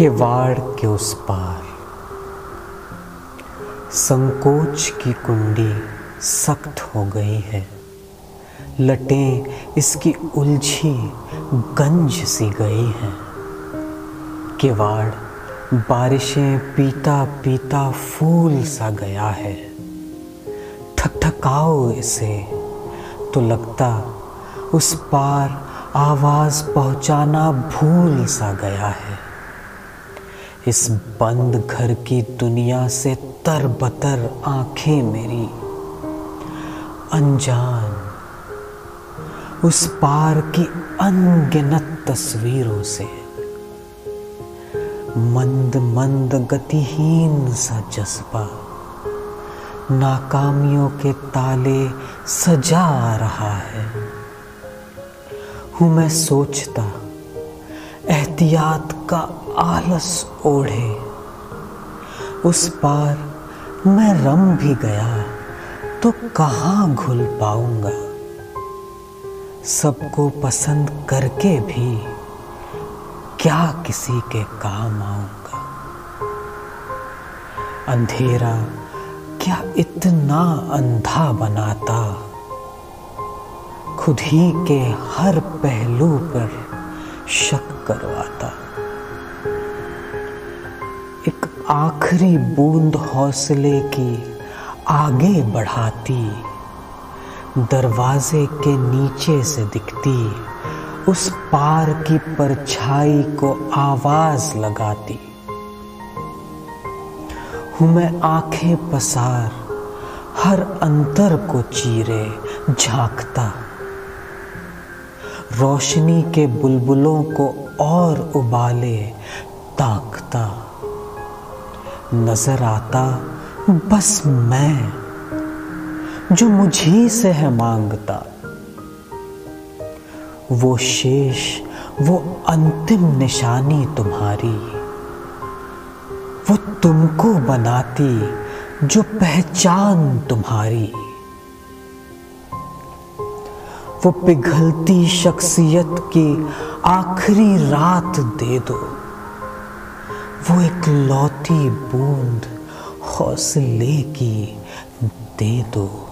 किवाड़ के उस पार। संकोच की कुंडी सख्त हो गई है। लटें इसकी उलझी गंज सी गई हैं। किवाड़ बारिशें पीता पीता फूल सा गया है। ठकठकाओ इसे तो लगता उस पार आवाज़ पहुंचाना भूल सा गया है। इस बंद घर की दुनिया से तर बतर आँखें मेरी। अनजान, उस पार की अनगिनत तस्वीरों से। मंद मंद गतिहीन सा जज्बा, नाकामियों के ताले सजा रहा है। हूँ मैं सोचता एहतियात का आलस ओढ़े। उस पार मैं रम भी गया तो कहाँ घुल पाऊँगा? सबको पसंद करके भी क्या किसी के काम आऊँगा? अंधेरा क्या इतना अंधा बनाता? खुद ही के हर पहलू पर शक करवाता। एक आखिरी बूंद हौसले की आगे बढ़ाती, दरवाजे के नीचे से दिखती, उस पार की परछाई को आवाज़ लगाती। हूँ मैं आँखें पसार, हर अंतर को चीरे, झांकता। रोशनी के बुलबुलों को और उबाले ताकता। नज़र आता, बस मैं, जो मुझी से है माँगता। वो शेष, वो अंतिम निशानी तुम्हारी। वो तुमको बनाती, जो पहचान तुम्हारी। वो पिघलती शख्सियत की आखिरी रात दे दो। वो एक लौती बूंद हौसले की दे दो।